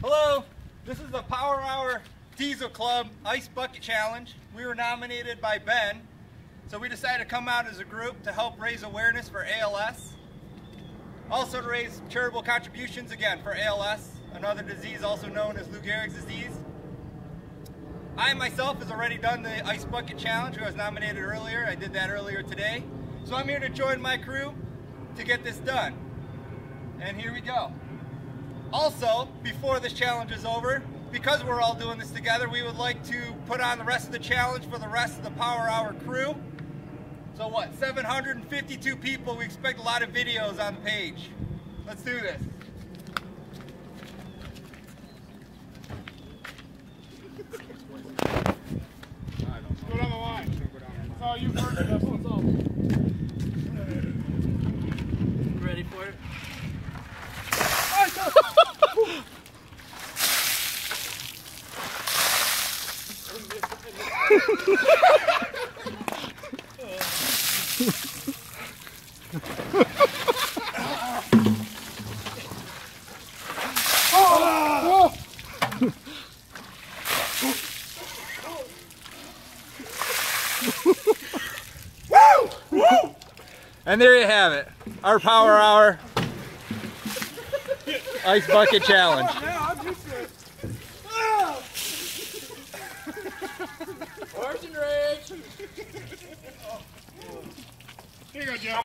Hello, this is the Power Hour Diesel Club Ice Bucket Challenge. We were nominated by Ben, so we decided to come out as a group to help raise awareness for ALS. Also to raise charitable contributions again for ALS, another disease also known as Lou Gehrig's disease. I myself has already done the Ice Bucket Challenge, I was nominated earlier. I did that earlier today. So I'm here to join my crew to get this done. And here we go. Also, before this challenge is over, because we're all doing this together, we would like to put on the rest of the challenge for the rest of the Power Hour crew. So what, 752 people, we expect a lot of videos on the page. Let's do this. Go down the line. That's all you've heard. And there you have it, our power hour ice bucket challenge. Yeah, Horse and rig. Here you go, Joe.